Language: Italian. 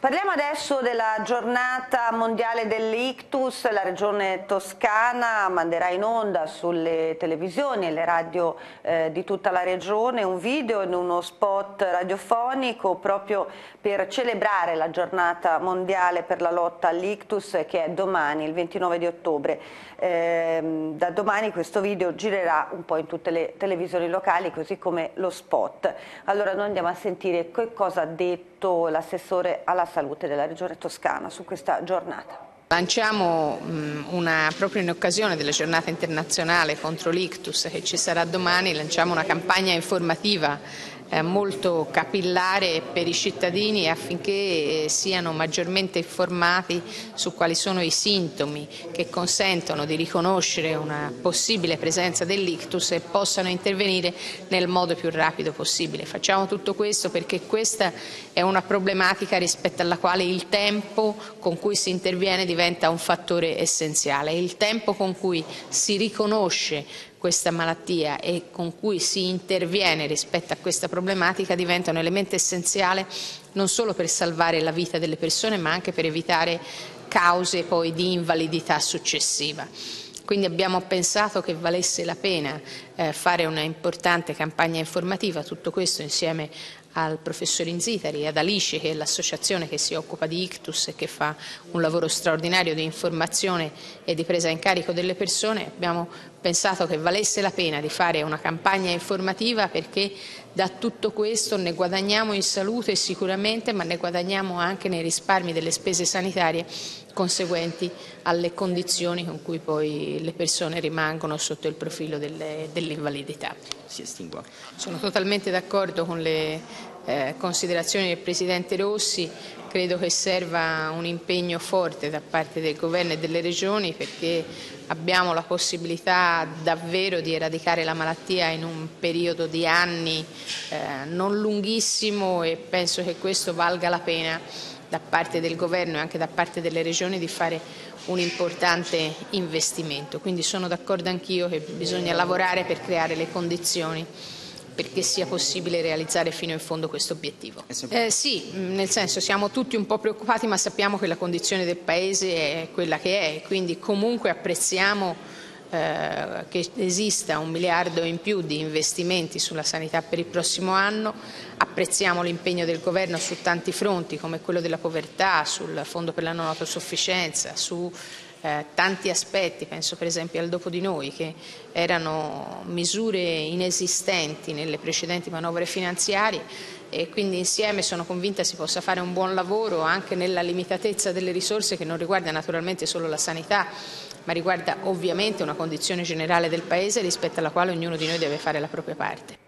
Parliamo adesso della giornata mondiale dell'ictus, la regione toscana manderà in onda sulle televisioni e le radio eh, di tutta la regione un video in uno spot radiofonico proprio per celebrare la giornata mondiale per la lotta all'ictus che è domani, il 29 di ottobre. Eh, da domani questo video girerà un po' in tutte le televisioni locali così come lo spot. Allora noi andiamo a sentire che cosa ha detto l'assessore alla salute della regione toscana su questa giornata. Lanciamo una, proprio in occasione della giornata internazionale contro l'ictus che ci sarà domani, lanciamo una campagna informativa molto capillare per i cittadini affinché eh, siano maggiormente informati su quali sono i sintomi che consentono di riconoscere una possibile presenza dell'ictus e possano intervenire nel modo più rapido possibile. Facciamo tutto questo perché questa è una problematica rispetto alla quale il tempo con cui si interviene diventa un fattore essenziale. Il tempo con cui si riconosce questa malattia e con cui si interviene rispetto a questa problematica diventa un elemento essenziale non solo per salvare la vita delle persone ma anche per evitare cause poi di invalidità successiva. Quindi abbiamo pensato che valesse la pena eh, fare una importante campagna informativa, tutto questo insieme al professor Inzitari e ad Alice che è l'associazione che si occupa di ictus e che fa un lavoro straordinario di informazione e di presa in carico delle persone, abbiamo pensato che valesse la pena di fare una campagna informativa perché da tutto questo ne guadagniamo in salute sicuramente ma ne guadagniamo anche nei risparmi delle spese sanitarie conseguenti alle condizioni con cui poi le persone rimangono sotto il profilo dell'invalidità. Si estingue. Sono totalmente d'accordo con le eh, considerazioni del Presidente Rossi, credo che serva un impegno forte da parte del Governo e delle Regioni perché abbiamo la possibilità davvero di eradicare la malattia in un periodo di anni eh, non lunghissimo e penso che questo valga la pena da parte del Governo e anche da parte delle Regioni di fare un importante investimento. Quindi sono d'accordo anch'io che bisogna lavorare per creare le condizioni perché sia possibile realizzare fino in fondo questo obiettivo. Eh, sì, nel senso siamo tutti un po' preoccupati ma sappiamo che la condizione del Paese è quella che è, quindi comunque apprezziamo eh, che esista un miliardo in più di investimenti sulla sanità per il prossimo anno, apprezziamo l'impegno del Governo su tanti fronti come quello della povertà, sul fondo per la non autosufficienza, su eh, tanti aspetti, penso per esempio al dopo di noi, che erano misure inesistenti nelle precedenti manovre finanziarie e quindi insieme sono convinta si possa fare un buon lavoro anche nella limitatezza delle risorse che non riguarda naturalmente solo la sanità ma riguarda ovviamente una condizione generale del Paese rispetto alla quale ognuno di noi deve fare la propria parte.